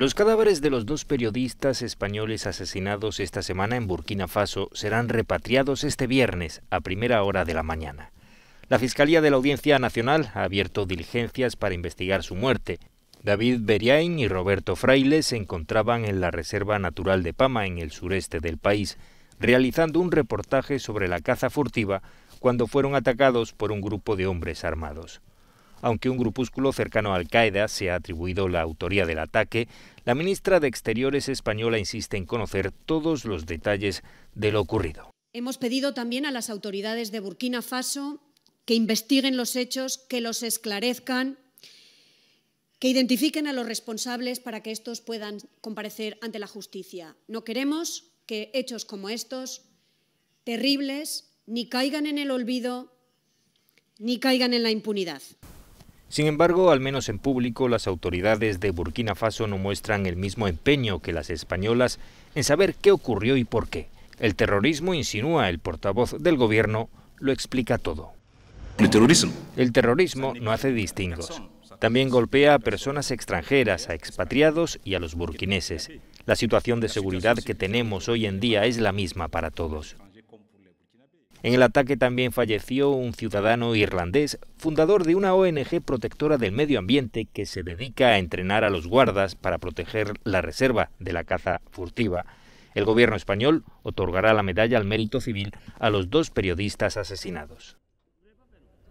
Los cadáveres de los dos periodistas españoles asesinados esta semana en Burkina Faso serán repatriados este viernes a primera hora de la mañana. La Fiscalía de la Audiencia Nacional ha abierto diligencias para investigar su muerte. David Beriain y Roberto Fraile se encontraban en la Reserva Natural de Pama, en el sureste del país, realizando un reportaje sobre la caza furtiva cuando fueron atacados por un grupo de hombres armados. Aunque un grupúsculo cercano a Al-Qaeda se ha atribuido la autoría del ataque, la ministra de Exteriores española insiste en conocer todos los detalles de lo ocurrido. Hemos pedido también a las autoridades de Burkina Faso que investiguen los hechos, que los esclarezcan, que identifiquen a los responsables para que estos puedan comparecer ante la justicia. No queremos que hechos como estos, terribles, ni caigan en el olvido ni caigan en la impunidad. Sin embargo, al menos en público, las autoridades de Burkina Faso no muestran el mismo empeño que las españolas en saber qué ocurrió y por qué. El terrorismo, insinúa el portavoz del gobierno, lo explica todo. El terrorismo. El terrorismo no hace distingos. También golpea a personas extranjeras, a expatriados y a los burkineses. La situación de seguridad que tenemos hoy en día es la misma para todos. En el ataque también falleció un ciudadano irlandés, fundador de una ONG protectora del medio ambiente que se dedica a entrenar a los guardas para proteger la reserva de la caza furtiva. El gobierno español otorgará la medalla al mérito civil a los dos periodistas asesinados.